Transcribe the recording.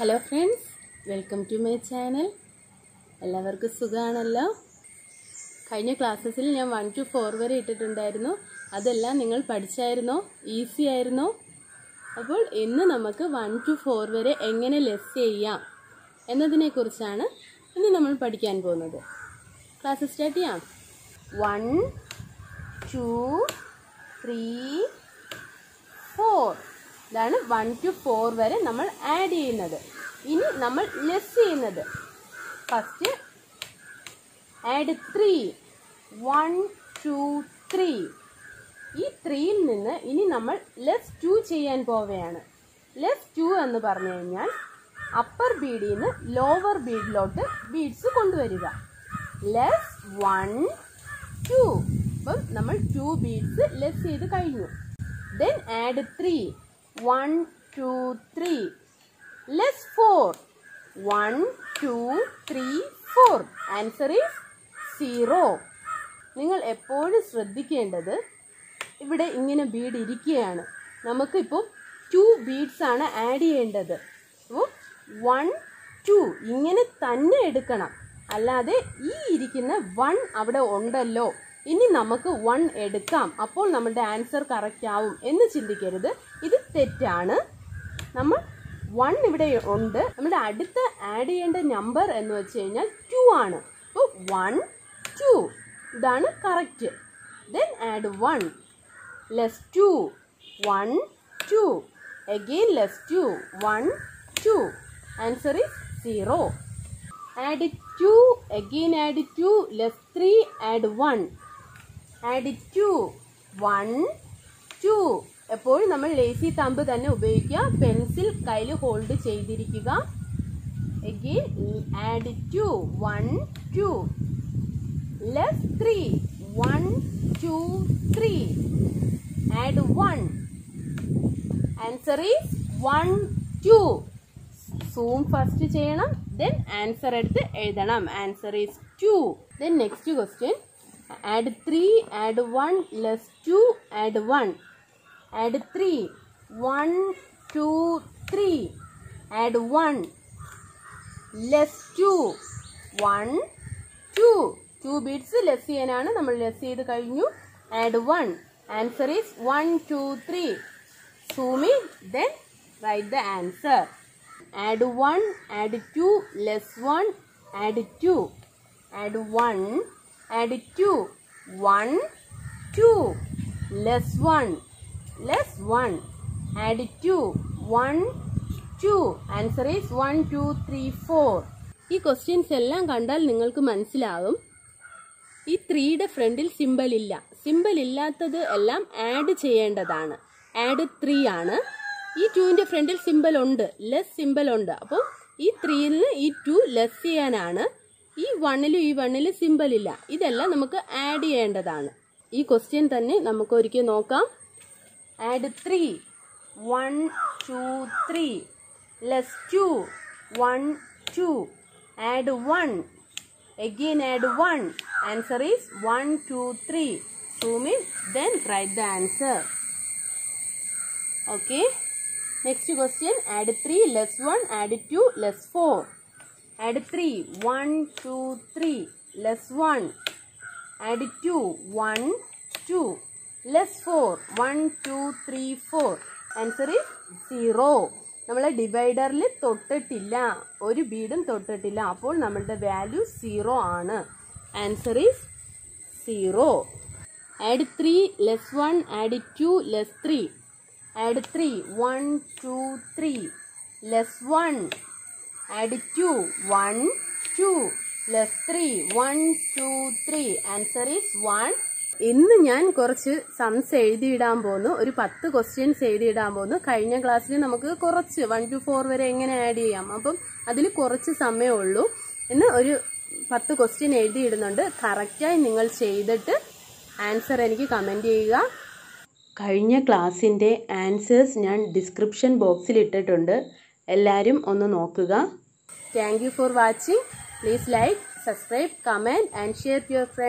Hello friends welcome to my channel എല്ലാവർക്കും സുഖമാണല്ലോ കഴിഞ്ഞ ക്ലാസ്സസിൽ ഞാൻ വൺ ടു ഫോർ വരെ ഇട്ടിട്ടുണ്ടായിരുന്നു. അതെല്ലാം നിങ്ങൾ പഠിച്ചായിരുന്നോ? ഈസി ആയിരുന്നോ? അപ്പോൾ ഇന്ന് നമുക്ക് വൺ ടു ഫോർ വരെ എങ്ങനെ ലെസ് ചെയ്യാം എന്നതിനെക്കുറിച്ചാണ് ഇന്ന് നമ്മൾ പഠിക്കാൻ പോകുന്നത്. ക്ലാസ് സ്റ്റാർട്ട് ചെയ്യാം. വൺ ടു ത്രീ ഫോർ ഇതാണ് വൺ ടു ഫോർ വരെ നമ്മൾ ആഡ് ചെയ്യുന്നത്. ഇനി നമ്മൾ ലെസ് ചെയ്യുന്നത്. First add three one two three ഈ ത്രീയിൽ നിന്ന് ഇനി നമ്മൾ ലെസ് ടു ചെയ്യാൻ പോവുകയാണ്. ലെസ് ടു എന്ന് പറഞ്ഞു കഴിഞ്ഞാൽ അപ്പർ ബീഡിൽ നിന്ന് ലോവർ ബീഡിലോട്ട് ബീഡ്സ് കൊണ്ടുവരിക. ലെസ് വൺ ടു അപ്പം നമ്മൾ ടു ബീഡ്സ് ലെസ് ചെയ്ത് കഴിഞ്ഞു. Then add three one two, three. Less four. One, two, three, four. Answer is zero നിങ്ങൾ എപ്പോഴും ശ്രദ്ധിക്കേണ്ടത് ഇവിടെ ഇങ്ങനെ ബീഡ് ഇരിക്കുകയാണ് നമുക്കിപ്പോൾ ടു ബീഡ്സ് ആണ് ആഡ് ചെയ്യേണ്ടത് അപ്പോൾ വൺ ടു ഇങ്ങനെ തന്നെ എടുക്കണം അല്ലാതെ ഈ ഇരിക്കുന്ന വൺ അവിടെ ഉണ്ടല്ലോ ഇനി നമുക്ക് വൺ എടുക്കാം. അപ്പോൾ നമ്മുടെ ആൻസർ കറക്റ്റ് ആവും എന്ന് ചിന്തിക്കരുത്. ഇത് തെറ്റാണ്. നമ്മൾ വൺ ഇവിടെ ഉണ്ട്. നമ്മുടെ അടുത്ത ആഡ് ചെയ്യേണ്ട നമ്പർ എന്ന് വെച്ച് കഴിഞ്ഞാൽ ടു ആണ്. അപ്പോൾ വൺ ടു ഇതാണ് correct then add one less two one two again less two one two answer is zero add two again add two less three add one add two one two. എപ്പോഴും നമ്മൾ lazy thumb തന്നെ ഉപയോഗിക്കുക. Pencil കയ്യിൽ hold ചെയ്തിരിക്കുക. Again add two one two. Less three one two three add one answer is one two zoom first ചെയ്യണം. Then answer എടുത്ത് എഴുതണം. Answer is two then next question add three add one less two add one add three one two three add one less two one two two beads less ചെയ്യാനാണ് നമ്മൾ less ചെയ്ത് കഴിഞ്ഞു. Add one answer is one two three സൂമി then write the answer add 1 add 2 less 1 add 2 add 1 add 2 1 2 less 1 less 1 add 2 1 2 Answer is 1 2 3 4 ഈ questions എല്ലാം കണ്ടാൽ നിങ്ങൾക്ക് മനസ്സിലാകും ഈ ത്രീയുടെ ഫ്രണ്ടിൽ സിമ്പൽ ഇല്ല. സിമ്പൽ ഇല്ലാത്തത് എല്ലാം ആഡ് ചെയ്യേണ്ടതാണ്. ആഡ് ത്രീ ആണ്. ഈ ടുവിന്റെ ഫ്രണ്ടിൽ സിമ്പൽ ഉണ്ട്. ലെസ് സിമ്പൽ ഉണ്ട്. അപ്പോൾ ഈ ത്രീയിൽ നിന്ന് ഈ ടു ലെസ് ചെയ്യാനാണ്. ഈ വണ്ണിലും ഈ വണ്ണിലും സിമ്പിൾ ഇല്ല. ഇതെല്ലാം നമുക്ക് ആഡ് ചെയ്യേണ്ടതാണ്. ഈ ക്വസ്റ്റ്യൻ തന്നെ നമുക്ക് ഒരിക്കൽ നോക്കാം. Add three one two three less two one two add one again add 1 answer is 1 2 3 two means then write the answer okay? Next question. Add 3 less 1 add 2 less 4 add 3 1 2 3 less 1 add 2 1 2 less 4 1 2 3 4 answer is 0 നമ്മൾ ഡിവൈഡറിൽ തൊട്ടിട്ടില്ല. ഒരു ബീഡും തൊട്ടിട്ടില്ല. അപ്പോൾ നമ്മളുടെ value zero ആണ്. Answer is zero add three less one add two less three add three one two three less one add two one two less three one two three answer is one ഇന്ന് ഞാൻ കുറച്ച് സംസ് എഴുതിയിടാൻ പോകുന്നു ഒരു പത്ത് questions എഴുതിയിടാൻ പോകുന്നു കഴിഞ്ഞ ക്ലാസ്സിൽ നമുക്ക് കുറച്ച് വൺ ടു ഫോർ വരെ എങ്ങനെ ആഡ് ചെയ്യാം. അപ്പം അതിൽ കുറച്ച് സമയമേ ഉള്ളൂ. ഇന്ന് ഒരു പത്ത് ക്വസ്റ്റ്യൻ എഴുതിയിടുന്നുണ്ട്. കറക്റ്റായി നിങ്ങൾ ചെയ്തിട്ട് ആൻസർ എനിക്ക് കമന്റ് ചെയ്യുക. കഴിഞ്ഞ ക്ലാസ്സിന്റെ ആൻസേഴ്സ് ഞാൻ ഡിസ്ക്രിപ്ഷൻ ബോക്സിൽ ഇട്ടിട്ടുണ്ട്. എല്ലാവരും ഒന്ന് നോക്കുക. Thank you for watching. Please like, subscribe, comment and share to your friends.